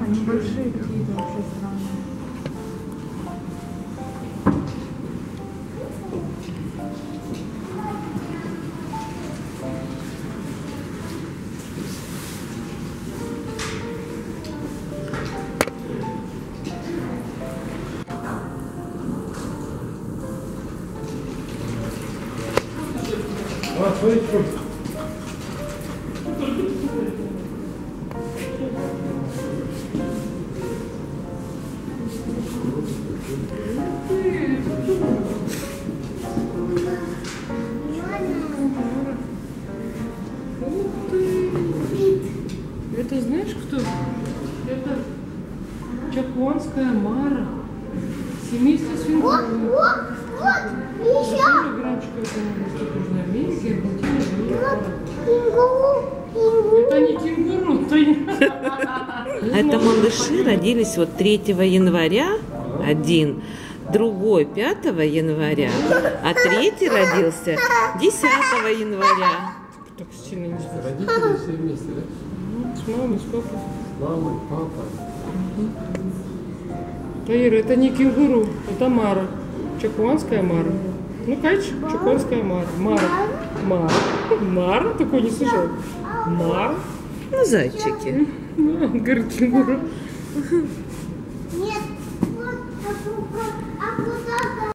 Они большие какие-то вообще странные. Это знаешь кто? Это Чаклонская Мара. Семейство свинцовых. Тоже грамчик это Южной Америки, Аргентина, Это не кенгуру, это Это малыши родились вот 3 января, один, другой 5 января, а третий родился 10 января. Так сильно не знаю. Родители все вместе, да? С мамой, с папой. С мамой, папой. Таира, это не кенгуру, это Мара. Чакуанская Мара. Ну Мукач, чукотская Мара. Мара. Мара. Мара? Такой не слышал. Мара. Ну, зайчики. Говорит, Нет, вот